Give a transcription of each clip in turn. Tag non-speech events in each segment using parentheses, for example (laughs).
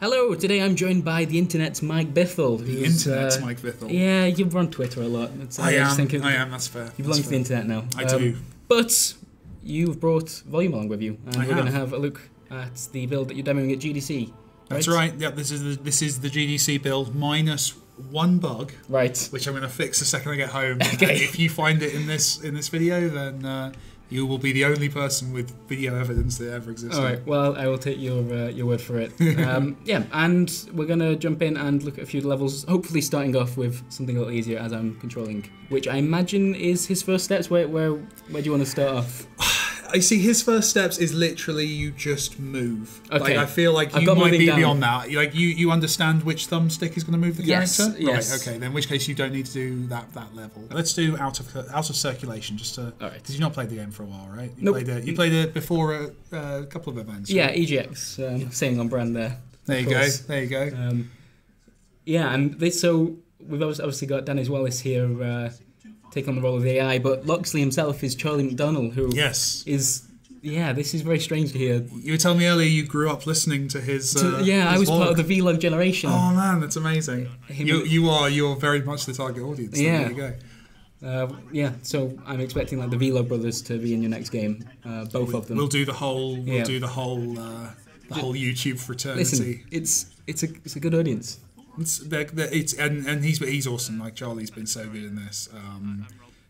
Hello, today I'm joined by the internet's Mike Bithell. The internet's uh, Mike Bithell. Yeah, you're on Twitter a lot. Uh, I just am. think I am. That's fair. You belong That's to the internet now. I Um, do. But you've brought Volume along with you, and I we're going to have. a look at the build that you're demoing at GDC. That's right. Yeah, this is the, this is the GDC build minus one bug, Right. which I'm going to fix the second I get home. (laughs) Okay. And if you find it in this in this video, then uh, you will be the only person with video evidence that ever existed. All right. Well, I will take your uh, your word for it. (laughs) Um, yeah, and we're gonna jump in and look at a few levels. Hopefully, starting off with something a little easier as I'm controlling, which I imagine is his first steps. Where where where do you want to start off? (sighs) (sighs) (sighs) I see. His first steps is literally you just move. Okay. Like, I feel like I've you got might moving be down. beyond that. You- Like you, you understand which thumbstick is going to move the Yes, character. yes. Right. Okay. Then in which case you don't need to do that that level. Let's do out of out of circulation just to. All right. Because you've not played the game for a while, right? You Nope. played it. You played it before a, a couple of events. Yeah? EGX. Um, Saying on brand there. There you go. course. There you go. Um, yeah, and this, so we've obvi- obviously got Danny Wallace here uh, take on the role of the AI, but Locksley himself is Charlie McDonnell, who is Yes. is yeah. This is very strange to hear. You were telling me earlier you grew up listening to his. To- Uh, yeah, I his was part of the vlog generation. Oh man, that's amazing. Him- You you are you're very much the target audience. Yeah. There you go. Uh, yeah, so I'm expecting like the Vlogbrothers to be in your next game, uh, both of them. We'll do the whole. We'll Yeah. do the whole. Uh, the whole YouTube fraternity. Listen, it's it's a it's a good audience. They're, they're, it's and, and he's he's awesome. Like Charlie's been so good in this. Um,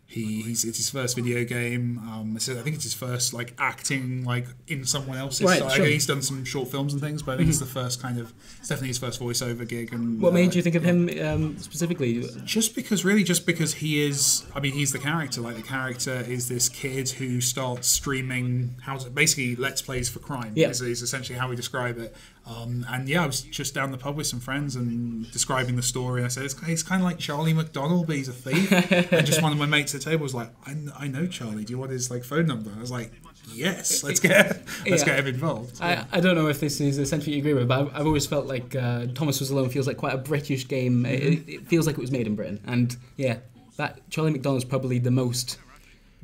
he he's it's his first video game. Um, so I think it's his first like acting like in someone else's. Right, sure. He's done some short films and things, but I think it's the first kind of. It's definitely his first voiceover gig. And What uh, made you think of him um, specifically? just because really just because he is i mean he's the character like the character is this kid who starts streaming how basically let's plays for crime Yeah. is, is essentially how we describe it um, and yeah i was just down the pub with some friends and describing the story. I said it's, he's kind of like Charlie McDonnell but he's a thief. (laughs) And just one of my mates at the table was like I, I know charlie. Do you want his like phone number? I was like yes let's get let's Yeah. get him involved. I, I don't know if this is essentially you agree with, but I've, I've always felt like uh, Thomas Was Alone feels like quite a British game. It- It, it feels like it was made in Britain, and yeah, that Charlie McDonnell's probably the most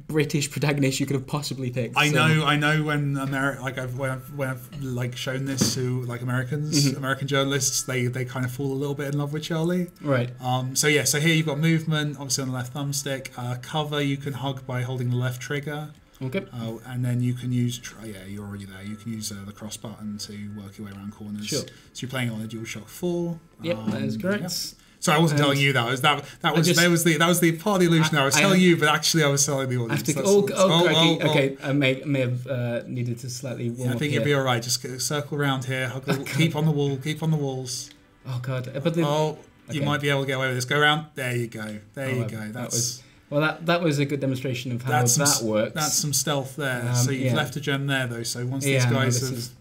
British protagonist you could have possibly picked. I so- know, I know. When America, like I've when I've, when I've like shown this to like Americans, Mm-hmm. American journalists, they they kind of fall a little bit in love with Charlie. Right. Um, so yeah, so here you've got movement, obviously on the left thumbstick. Uh, cover you can hug by holding the left trigger, Okay. uh, and then you can use. Tr- yeah, you're already there. You can use uh, the cross button to work your way around corners. Sure. So you're playing on a DualShock Four. Yep, that is Um, correct. yeah. So I wasn't telling you that. Was that that was just- that was the that was the part of the illusion I- I, was I- telling you, but actually I was telling the I audience. to. That's- Oh, oh, oh, oh. okay. I may may have uh, needed to slightly warm Yeah, I think you'll be all right. Just circle around here. The, keep on the wall. Keep on the walls. Oh god. But the, Oh, you might be able to get away with this. Go around. There you go. There Oh, you uh, go. that was well. That that was a good demonstration of how that's some, that works. That's some stealth there. Um, so you've yeah. left a gem there though. So once yeah. these no, guys this have,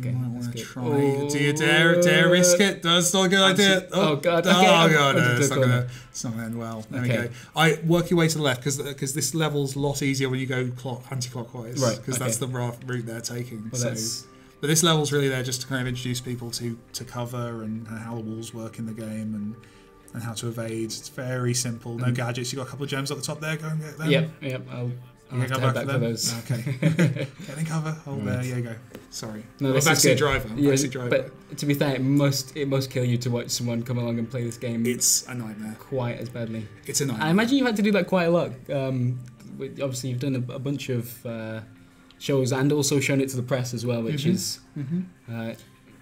is- you might want to try. Oh, Do you dare dare risk it? That's not a good idea. Absolute- oh, oh, God, Oh okay, I'm god, (laughs) no, it's not gonna. It's not gonna end well. There Okay. we go. I work your way to the left because because this level's a lot easier when you go clock, anti-clockwise. Right, Because okay. that's the route route they're taking. Well, so. But this level's really there just to kind of introduce people to, to cover and, and how the walls work in the game and and how to evade. It's very simple. No gadgets. You got a couple of gems at the top there. Go and get them. Yep, yep. I'll, I'll have to head back back for those. Okay. (laughs) get in cover. Oh, there you go. Sorry. No, I'm a this is good. driver. I'm Yeah, backseat driver. but to be fair, it must it must kill you to watch someone come along and play this game it's a nightmare. quite as badly. It's a nightmare. I imagine you've had to do that quite a lot. Um, obviously, you've done a, a bunch of uh, shows and also shown it to the press as well, which Mhm. is uh,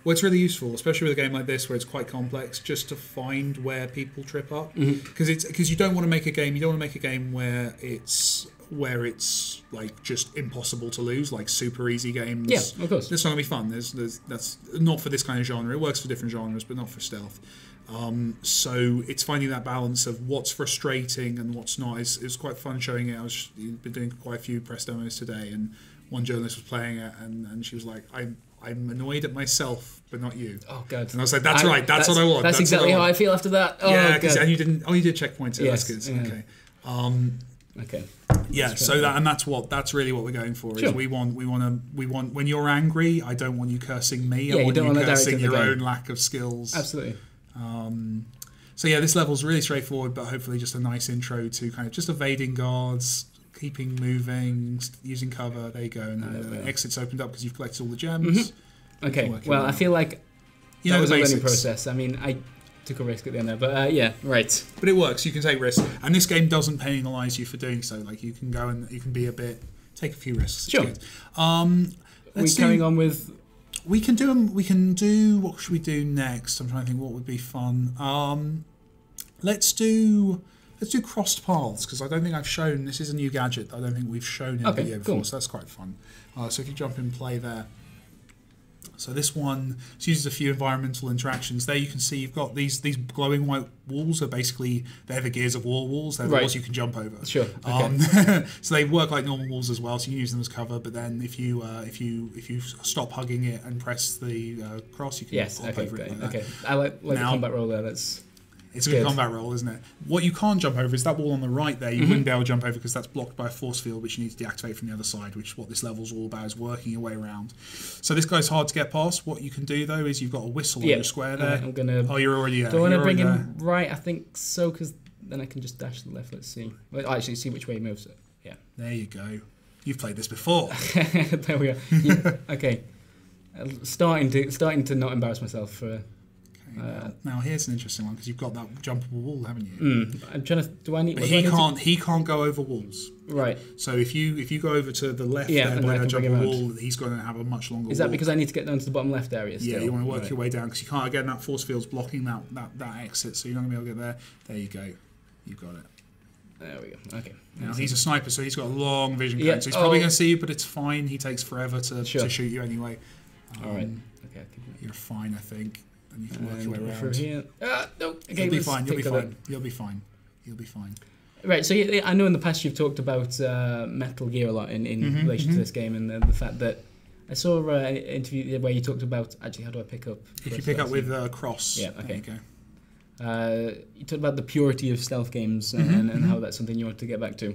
Well, it's really useful, especially with a game like this where it's quite complex, just to find where people trip up. Mhm. Because it's because you don't want to make a game. You don't want to make a game where it's where it's like just impossible to lose, like super easy games. yeah, of course. It's not gonna be fun. There's, there's that's not for this kind of genre. It works for different genres, but not for stealth. Um, so it's finding that balance of what's frustrating and what's not. It's, it's quite fun showing it. I was been doing quite a few press demos today, and one journalist was playing it, and, and she was like, "I'm I'm annoyed at myself, but not you." Oh god. And I was like, "That's I- right. That's, what I want. That's, what exactly I how I feel after that. Oh yeah, and you didn't. Oh, you did checkpoints. Yes, That's good. yeah. Okay. Um, Okay. yeah, That's so that and that's what that's really what we're going for. Sure. Is we want we want to we want when you're angry, I don't want you cursing me. Yeah, I you want don't you want cursing your own lack of skills. Absolutely. Um, so yeah, this level's really straightforward, but hopefully just a nice intro to kind of just evading guards, keeping moving, using cover. There you go, and we the exits opened up because you've collected all the gems. Okay. work it Well, I feel like You that know was the a learning process. I mean, I took a risk at the end there, but uh, yeah, right. But it works. You can take risks, and this game doesn't penalise you for doing so. Like you can go and you can be a bit take a few risks. Sure. Um, Are we carrying on with? We can do We can do. What should we do next? I'm trying to think what would be fun. Um, let's do. Let's do crossed paths because I don't think I've shown. This is a new gadget. that I don't think we've shown in Okay, video before, cool. so that's quite fun. Uh, so if you jump in play there. So this one uses a few environmental interactions. There you can see you've got these these glowing white walls are basically they're the gears of war walls. They're the Right. walls you can jump over. Sure. Okay. Um, (laughs) so they work like normal walls as well. So you can use them as cover. But then if you uh, if you if you stop hugging it and press the uh, cross, you can yes. hop Okay. over Great. it. Like that. Okay. I like, like Now- the combat roll there. That's It's a good Good. combat roll, isn't it? What you can't jump over is that wall on the right there. You Mm-hmm. wouldn't be able to jump over because that's blocked by a force field, which you need to deactivate from the other side, which is what this level's all about, is working your way around. So this guy's hard to get past. What you can do, though, is you've got a whistle yeah. on your square there. I'm gonna. Oh, you're already there. do I want to bring him right? I think so, because then I can just dash to the left. Let's see. Well, actually, see which way he moves. It. Yeah. There. there you go. You've played this before. (laughs) there we are. Yeah, okay. (laughs) Uh, starting to starting to not embarrass myself for. Uh, now, here's an interesting one because you've got that jumpable wall, haven't you? Mm, I'm trying to. Do I need? But he need to- can't. He can't go over walls. right. So if you if you go over to the left Yeah, there by that jumpable wall, he's going to have a much longer. Is that walk. because I need to get down to the bottom left area? Still? Yeah, you want to work Right. your way down because you can't again that force field's blocking that, that that exit, so you're not gonna be able to get there. There you go, you got it. There we go. Okay. Now he's a sniper, so he's got a long vision cone, Yeah, so he's probably oh. gonna see you, but it's fine. He takes forever to, Sure. to shoot you anyway. All right. Um, Okay. I think- You're fine, I think, and you can work your way around. here. Ah, no. Okay, You'll be fine. You'll be fine. You'll be fine. You'll be fine. Right. So yeah, I know in the past you've talked about uh, Metal Gear a lot in, in Mhm, relation mhm. to this game and the, the fact that I saw uh, an interview where you talked about actually how do I pick up? If you pick up with uh, cross, Yeah, there okay. you go. Uh, you talked about the purity of stealth games Mhm, and, and how that's something you want to get back to.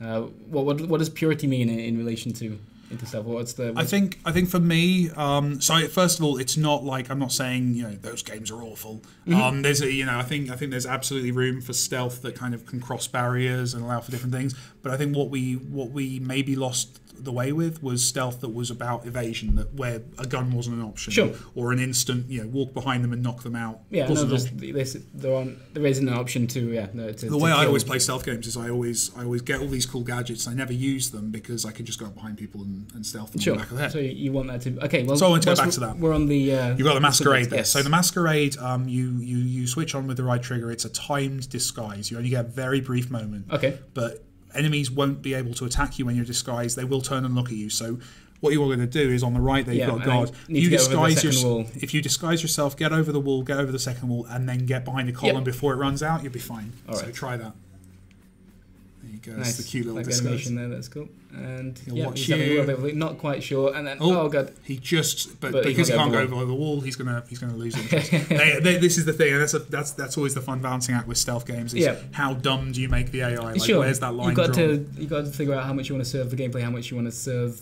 Uh, what, what what does purity mean in, in relation to into stealth? What's the I think I think for me, um, so first of all, it's not like I'm not saying you know those games are awful. Mm-hmm. Um, there's a you know I think I think there's absolutely room for stealth that kind of can cross barriers and allow for different things. But I think what we what we maybe lost the way with was stealth that was about evasion, that where a gun wasn't an option, Sure. or an instant you know walk behind them and knock them out. yeah, no, there's, there's, there, aren't, there isn't an option to yeah. No, to, the way I always play stealth games is I always I always get all these cool gadgets. I never use them because I can just go up behind people and, and stealth them Sure. the back of the head. So you want that to okay? Well, So I want to go back to that. We're on the. Uh, You've got the masquerade there. yes. So the masquerade, um, you, you you switch on with the right trigger. It's a timed disguise. You only get a very brief moment, Okay. but enemies won't be able to attack you when you're disguised. They will turn and look at you. So what you're going to do is on the right there you've Yeah, got a guard. You to get over the disguise second your, if you disguise yourself, get over the wall, get over the second wall, and then get behind a column before it runs out. You'll be fine. All so right. try that. There you go. Nice. The cute little like animation there. That's cool. And He'll yeah, watch he's you. little bit not quite sure, and then Oh. oh, god, He just, but, But because he can't can't go over the wall, he's gonna he's gonna lose interest. (laughs) they, they, this is the thing, and that's a, that's that's always the fun balancing act with stealth games. Is Yeah. how dumb do you make the AI? Like, sure. where's that line You've got drawn? to you got to figure out how much you want to serve the gameplay, how much you want to serve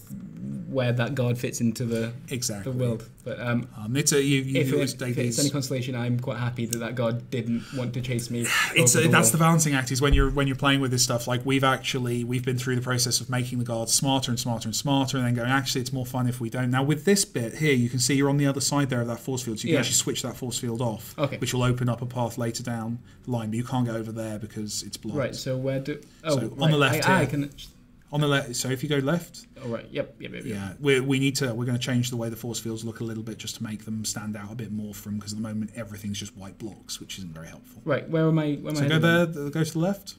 where that god fits into the exactly. the world. But um, Um, it's a you, you if, always it, take if it's any consolation, I'm quite happy that that god didn't want to chase me. It's over uh, that's the balancing act is when you're when you're playing with this stuff. Like we've actually we've been through the process of making the guards smarter and smarter and smarter, and then going actually it's more fun if we don't. Now with this bit here, you can see you're on the other side there of that force field, so you Yeah. can actually switch that force field off, Okay. which will open up a path later down the line. But you can't go over there because it's blocked. Right. So where do? Oh, So, right. on the left I, I can. On the left, so if you go left, all right. Yep. Yep. Yep. yep. Yeah, we, we need to. We're going to change the way the force fields look a little bit just to make them stand out a bit more from because at the moment everything's just white blocks, which isn't very helpful. Right. Where am I? Where am So I? go there. then? th- Go to the left.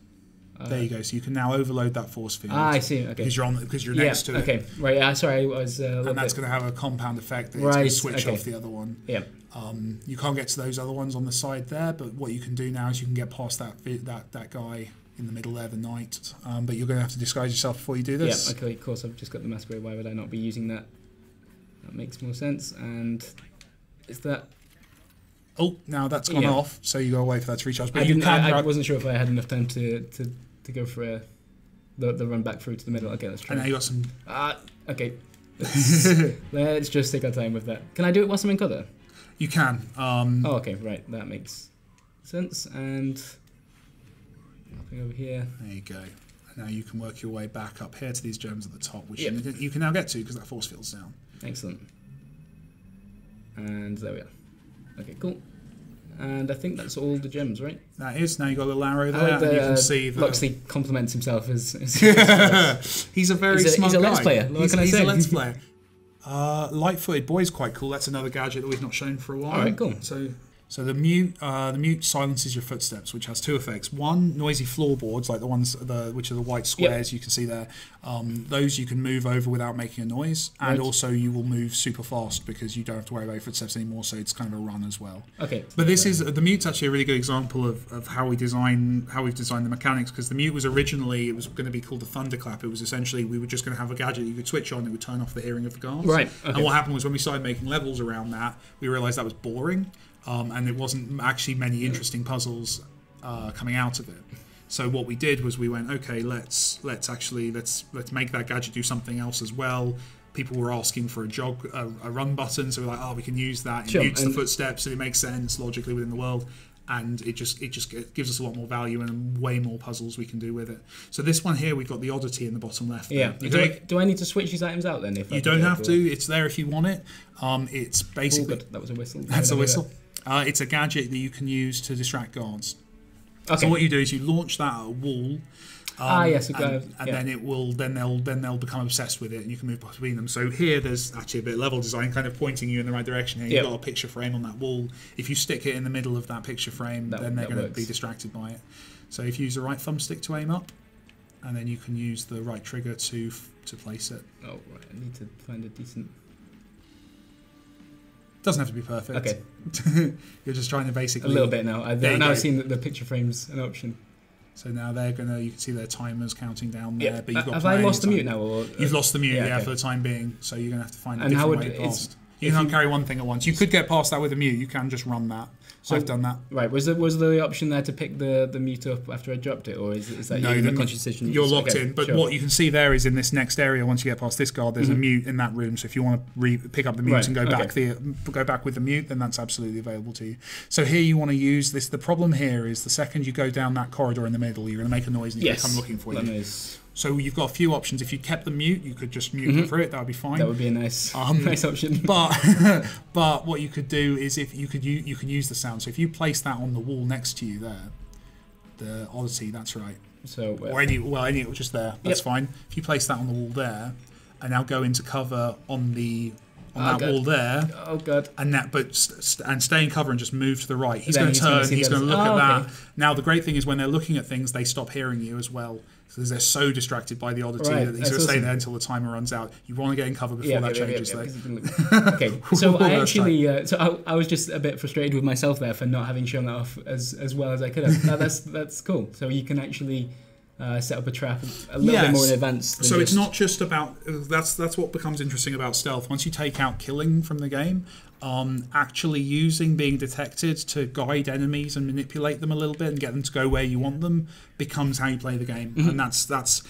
Uh, there you go. So you can now overload that force field Ah, I see. Okay. because you're on because you're yeah. next to it, okay. Right. Yeah. Sorry. I was uh, and that's going to have a compound effect. That it's going Right, to switch okay. off the other one. Yeah. Um, you can't get to those other ones on the side there, but what you can do now is you can get past that that that guy in the middle there, the night. Um, but you're going to have to disguise yourself before you do this. Yeah, okay, of course, I've just got the masquerade. Why would I not be using that? That makes more sense. And is that. Oh, now that's gone Yeah. off, so you go away for that to recharge. But I, you didn't, can I, I wasn't sure if I had enough time to, to, to go for a, the, the run back through to the middle. Okay, let's try. and now you got some Ah, okay. Let's, (laughs) (laughs) let's just take our time with that. Can I do it whilst I'm in cover? You can. Um, Oh, okay, right. That makes sense. And. Nothing over here. There you go. Now you can work your way back up here to these gems at the top, which Yeah. you, can, you can now get to because that force field's down. Excellent. And there we are. Okay, cool. And I think that's all the gems, right? That is now you've got a little arrow there, I like and you can uh, see that Locksley compliments himself (laughs) as. as he's a very He's a- smart he's a guy. Let's Player. What He's, can I he's say? a let's (laughs) player. Uh, light-footed boy is quite cool. That's another gadget that we've not shown for a while. All right, cool. So, so the mute, uh, the mute silences your footsteps, which has two effects. One, noisy floorboards, like the ones the which are the white squares you can see there. Um, those you can move over without making a noise, and Right. also you will move super fast because you don't have to worry about your footsteps anymore. So it's kind of a run as well. okay. But this is the mute's actually a really good example of, of how we design how we've designed the mechanics because the mute was originally it was going to be called the thunderclap. It was essentially we were just going to have a gadget you could switch on it would turn off the hearing of the guards. Right, And what happened was when we started making levels around that, we realised that was boring, um, and there wasn't actually many interesting puzzles uh, coming out of it. So what we did was we went, okay, let's let's actually let's let's make that gadget do something else as well. People were asking for a jog, a, a run button, so we're like, oh, we can use that. It Sure, mutes the footsteps, and it makes sense logically within the world, and it just it just gives us a lot more value and way more puzzles we can do with it. So this one here, we've got the oddity in the bottom left. Yeah. Do I, do I need to switch these items out then? If you pick don't have to. It's there if you want it. Um, it's or- Oh, good. That was a whistle. that's a I whistle. Uh, it's a gadget that you can use to distract guards. Okay. So what you do is you launch that at a wall. Um, Ah, yes, and, and yeah. then it will then they'll then they'll become obsessed with it, and you can move between them. So here, there's actually a bit of level design, kind of pointing you in the right direction. Here, you've got a picture frame on that wall. If you stick it in the middle of that picture frame, That- then they're going to be distracted by it. So if you use the right thumbstick to aim up, and then you can use the right trigger to f- to place it. Oh, right. I need to find a decent. Doesn't have to be perfect. Okay. (laughs) You're just trying to basically A little bit now. I've now. I've seen that the picture frame's an option. So now they're gonna, you can see their timers counting down there. Yeah. But you've uh, got Have I lost the mute now? Or, You've lost the mute, Yeah, yeah, okay. for the time being. So you're gonna have to find a And different would- way past. You can't you- carry one thing at once. You could get past that with a mute. You can just run that. So- I've done that. Right. Was there was there the option there to pick the, the mute up after I dropped it, or is, is that No, even the- conscious decision? You're locked okay, in. But sure. what you can see there is in this next area. Once you get past this guard, there's a Mhm. mute in that room. So if you want to re- pick up the mute Right, and go okay. back the go back with the mute, then that's absolutely available to you. So here you want to use this. The problem here is the second you go down that corridor in the middle, you're going to make a noise and you're yes, going to come looking for that you. is- So you've got a few options. If you kept the mute, you could just mute Mhm. them through it. That would be fine. That would be a nice Um, (laughs) nice option. (laughs) but (laughs) but what you could do is if you could you, you can use the sound. So if you place that on the wall next to you there, the oddity, that's right. So uh, Or any well any just there, that's Yep. fine. If you place that on the wall there, and now go into cover on the on Oh, that good. wall there, oh god, and that but st- st- and stay in cover and just move to the right. He's going to he's gonna turn. He's going to look Oh, at okay. that. Now the great thing is when they're looking at things, they stop hearing you as well. Because they're so distracted by the oddity Right, that he's going to stay there until the timer runs out. You want to get in cover before yeah, that yeah, changes. yeah, though. because it (laughs) okay, so I actually, uh, so I, I was just a bit frustrated with myself there for not having shown that off as as well as I could have. Now, that's (laughs) that's cool. So you can actually uh, set up a trap a little bit more in advance. So it's not just about that's that's what becomes interesting about stealth. Once you take out killing from the game, um, actually using being detected to guide enemies and manipulate them a little bit and get them to go where you want them becomes how you play the game, Mm-hmm. and that's that's.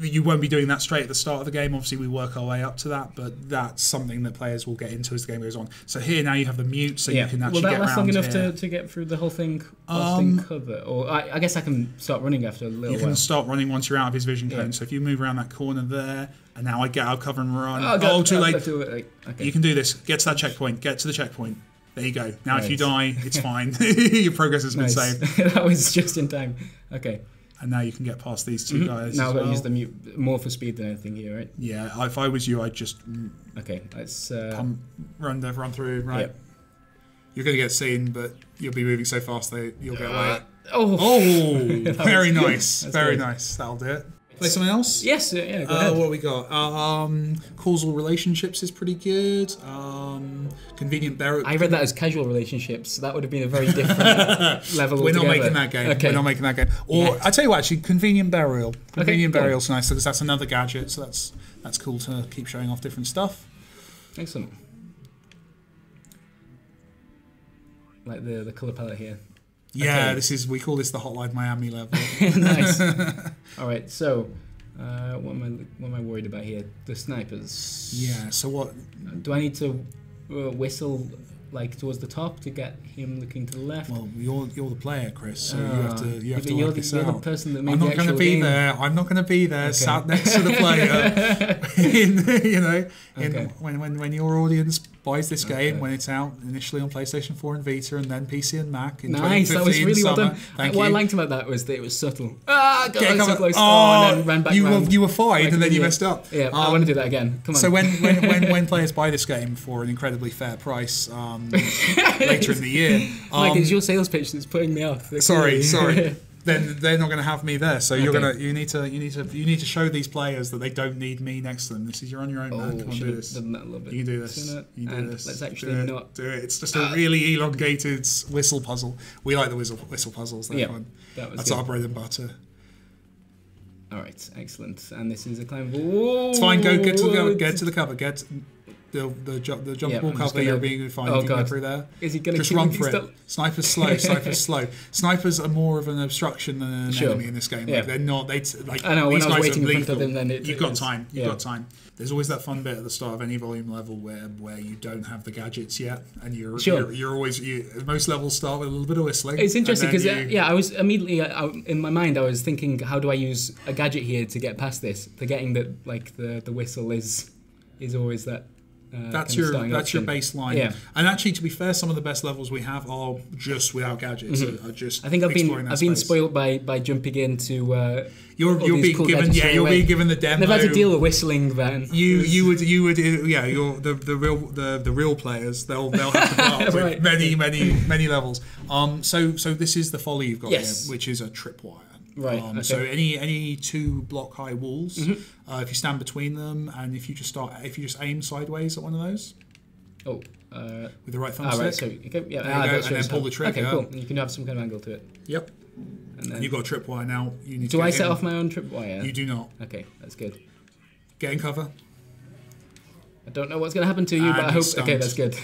You won't be doing that straight at the start of the game. Obviously, we work our way up to that, but that's something that players will get into as the game goes on. So here now you have the mute, so yeah. you can Will actually that get last long enough to, to get through the whole thing whilst in Um, cover? Or I, I guess I can start running after a little You can while. start running once you're out of his vision cone. Yeah. So if you move around that corner there, and now I get out of cover and run. Oh, Oh, too late. okay. You can do this. Get to that checkpoint. Get to the checkpoint. There you go. Now, if you die, it's (laughs) fine. (laughs) Your progress has been Nice. saved. (laughs) that was just in time. Okay. And now you can get past these 2 guys. Mm-hmm. Now got to well. use the mute more for speed than anything here, right? Yeah, if I was you, I'd just Okay, let's. Uh, pump, run, run through. Right. Yep. You're going to get seen, but you'll be moving so fast that you'll get away. oh, Oh, (laughs) very nice. (laughs) Very good. nice. That'll do it. Play something else? yes, yeah, yeah, go Uh, ahead. what we got? Um, causal relationships is pretty good. Um, convenient burial. I read that as casual relationships. So that would have been a very different level. (laughs) We're not making that game. Okay. We're not making that game. Or I tell you what, actually, convenient burial. Convenient cool. burial's nice because that's another gadget. So that's that's cool to keep showing off different stuff. Excellent. Like the the color palette here. Yeah, Okay. this is we call this the Hotline Miami level. (laughs) nice. (laughs) All right, so uh, what am I what am I worried about here? The snipers. yeah. So what? Do I need to uh, whistle like towards the top to get him looking to the left? Well, you're you're the player, Chris. So you have to you have but to you're work the, this you're the out. person that made I'm not going to be game. there. I'm not going to be there. Okay. Sat next to the player. (laughs) in you know in Okay. when, when when your audience buys this game when it's out initially on PlayStation 4 and Vita and then PC and Mac in Nice, that was 2015 really well done. Thank what you. I liked about that was that it was subtle. Ah, Yeah, I come so close. Oh, Oh, and then ran back you were you were fine like and then you idiot. messed up. Yeah, I Um, want to do that again. Come on. So when, when, (laughs) when, when players buy this game for an incredibly fair price um, (laughs) later in the year, Mike, um, it's your sales pitch that's putting me off. sorry, sorry, (laughs) then they're not going to have me there. So you're Okay. gonna you need to you need to you need to show these players that they don't need me next to them. This is you're on your own, Oh, man. Come on, do this. done that a little bit. You can do this. sooner. You can and do this. let's do actually it, not. do it. It's just a uh, really elongated whistle puzzle. We like the whistle whistle puzzles. They're Yeah, fun. That was That's good. our bread and butter. All right, excellent. And this is a climb. Whoa, It's fine. Go get to the cover. Get to the cover. Get the the, ju- the Yeah, jumpable I'm just cover. You're gonna- being fine. Oh, God. through there. Is he going to Just run for it. Stop- Snipers slow. (laughs) Snipers slow. Snipers are more of an obstruction than an Sure. enemy in this game. Yeah. They're not. They t- like. I know, when I was waiting in front of them, then it- you've it got was- time. You've yeah. got time. There's always that fun bit at the start of any volume level where where you don't have the gadgets yet, and you're Sure. you're, you're always you, most levels start with a little bit of whistling. It's interesting because you- yeah, I was immediately uh, I, in my mind. I was thinking, how do I use a gadget here to get past this? Forgetting that like the the whistle is is always that. Uh, That's your that's your baseline. Yeah. And actually, to be fair, some of the best levels we have are just without gadgets. Are, are just Mm-hmm. I think I've been I've been spoiled by by jumping into. Uh, You're you're being cool given yeah you're away. being given the demo. I've had to deal with whistling then. You you would you would yeah you're the the real the, the real players they'll they'll have to (laughs) put up with Right. many many many levels. Um so so this is the folly you've got Yes. here, which is a tripwire. Right, Um, okay. So any any two block high walls, Mm-hmm. uh, if you stand between them and if you just start if you just aim sideways at one of those Oh, uh, with the right ah, right. So you can, yeah, There you ah, go, and then pull the trigger. Okay, cool. You can have some kind of angle to it. Yep. And then, And you've got a tripwire now. You need to do I set in. off my own tripwire? You do not. Okay, that's good. Get in cover. I don't know what's going to happen to you, And but I hope. Okay, that's good.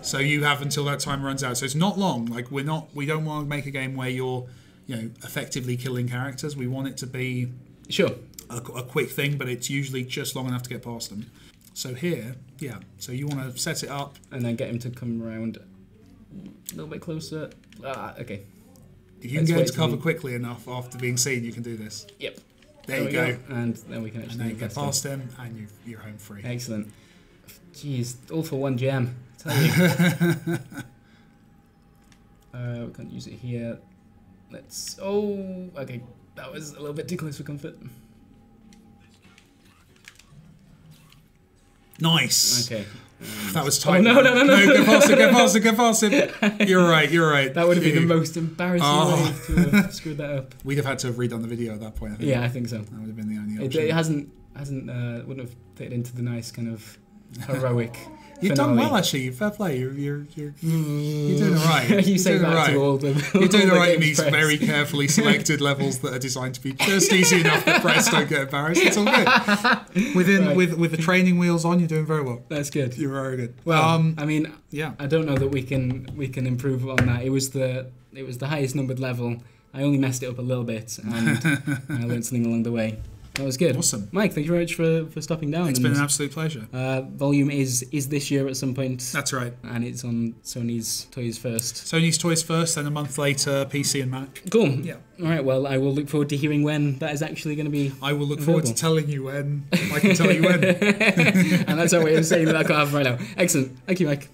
(laughs) So you have until that time runs out. So it's not long. Like we're not. We don't want to make a game where you're, you know, effectively killing characters. We want it to be sure. a, a quick thing, but it's usually just long enough to get past them. So here, yeah. So you want to set it up. And then get him to come around a little bit closer. Ah, okay. If you Let's can get into cover quickly enough after being seen, you can do this. Yep. There, you we go. And then we can And actually then get past him. him, and you, you're home free. Excellent. Jeez, all for one gem. I (laughs) tell you. uh, we can't use it here. Let's. Oh, okay. That was a little bit too close for comfort. Nice. Okay. That was Oh tight. no no no no! Go past it. Go past it. Go past it. (laughs) You're right. You're right. That would have been the most embarrassing Oh. way to have (laughs) screwed that up. We'd have had to have redone the video at that point. I think. Yeah, I think so. That would have been the only option. it hasn't hasn't uh, wouldn't have fitted into the nice kind of heroic. (laughs) You've done well, actually. Fair play. You're you're you're, you're doing all right. (laughs) you You're say doing that right. to (laughs) all the. You're doing all right in these press. very carefully (laughs) selected levels that are designed to be just easy enough that press don't get embarrassed. It's all good. Within Right. with with the training wheels on, you're doing very well. That's good. You're very good. Well, um, I mean, yeah. I don't know that we can we can improve on that. It was the it was the highest numbered level. I only messed it up a little bit, and I learned something along the way. That was good. Awesome. Mike, thank you very much for, for stopping down. It's and, been an absolute pleasure. uh, volume is is this year at some point, That's right. and it's on Sony's toys first. Sony's toys first, then a month later, PC and Mac. Cool. Yeah. All right. Well, I will look forward to hearing when that is actually going to be, I will look forward to telling you when. I can tell you when. (laughs) and that's our way of saying that I can't have right now. Excellent. Thank you, Mike.